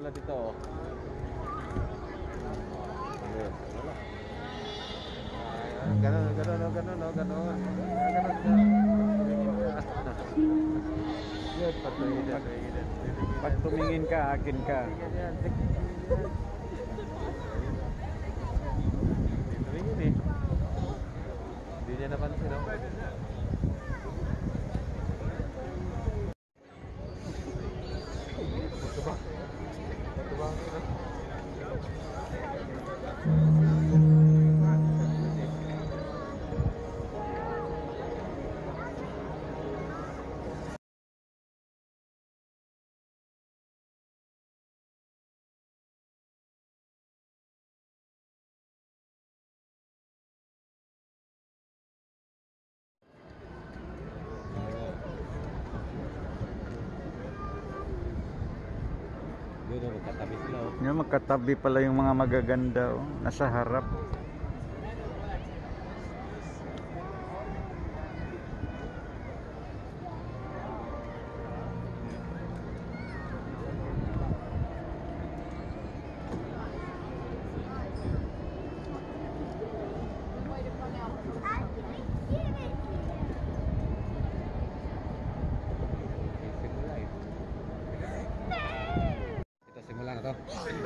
Tulad dito oh. Ayun, wala. Ganun, ganun, oh, ganun, oh, ganun. Ah, Ganun, ganun. Din. Pag tumingin ka, akin ka. Magkatabi sila oh. Yung magkatabi pala yung mga magaganda oh, nasa harap. あり。